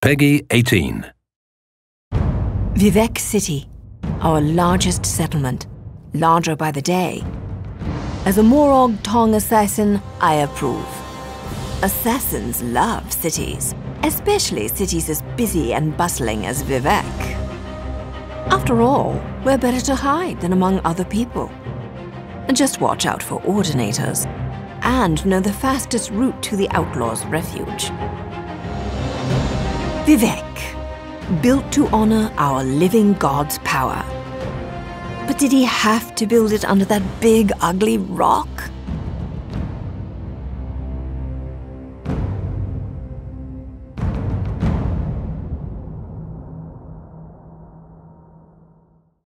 PEGI 18. Vivec City, our largest settlement, larger by the day. As a Morag Tong assassin, I approve. Assassins love cities, especially cities as busy and bustling as Vivec. After all, we're better to hide than among other people? And just watch out for ordinators and know the fastest route to the outlaw's refuge. Vivec, built to honor our living god's power. But did he have to build it under that big, ugly rock?